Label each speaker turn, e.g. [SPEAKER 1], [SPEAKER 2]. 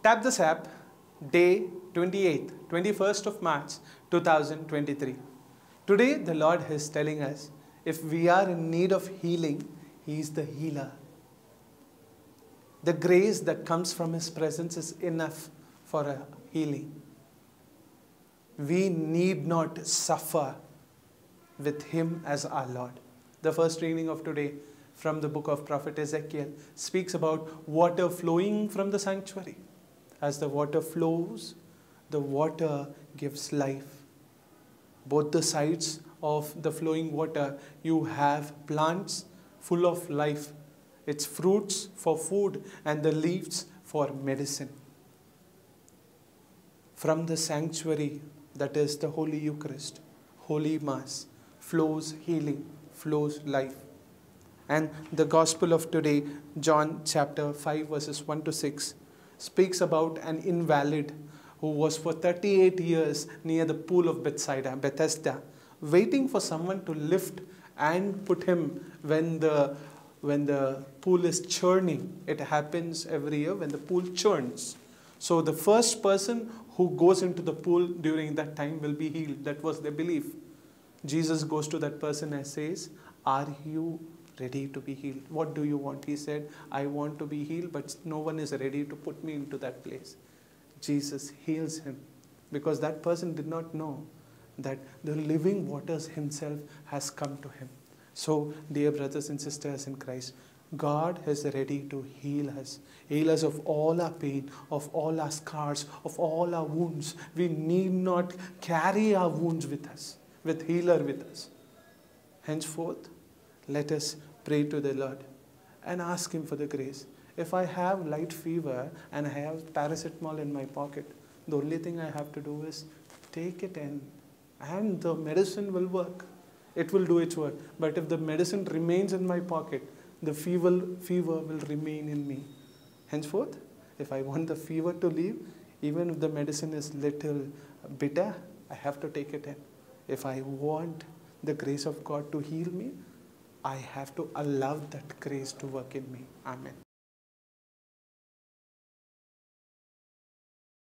[SPEAKER 1] Tap the SAP, day 28th, 21st of March 2023. Today, the Lord is telling us if we are in need of healing, He is the healer. The grace that comes from His presence is enough for a healing. We need not suffer with Him as our Lord. The first reading of today from the book of prophet Ezekiel speaks about water flowing from the sanctuary. As the water flows, the water gives life. Both the sides of the flowing water, you have plants full of life. Its fruits for food and the leaves for medicine. From the sanctuary, that is the Holy Eucharist, Holy Mass, flows healing, flows life. And the Gospel of today, John chapter 5, verses 1 to 6, speaks about an invalid who was for 38 years near the pool of Bethsaida, Bethesda, waiting for someone to lift and put him when the when the pool is churning. It happens every year when the pool churns. So the first person who goes into the pool during that time will be healed. That was their belief. Jesus goes to that person and says, Are you ready to be healed? What do you want? He said, I want to be healed, but no one is ready to put me into that place. Jesus heals him because that person did not know that the living waters himself has come to him. So, dear brothers and sisters in Christ, God is ready to heal us. Heal us of all our pain, of all our scars, of all our wounds. We need not carry our wounds with us, with healer with us. Henceforth, let us pray to the Lord and ask Him for the grace. If I have light fever and I have paracetamol in my pocket, the only thing I have to do is take it in and the medicine will work. It will do its work. But if the medicine remains in my pocket, the fever, fever will remain in me. Henceforth, if I want the fever to leave, even if the medicine is little bitter, I have to take it in. If I want the grace of God to heal me, I have to allow that grace to work in me. Amen.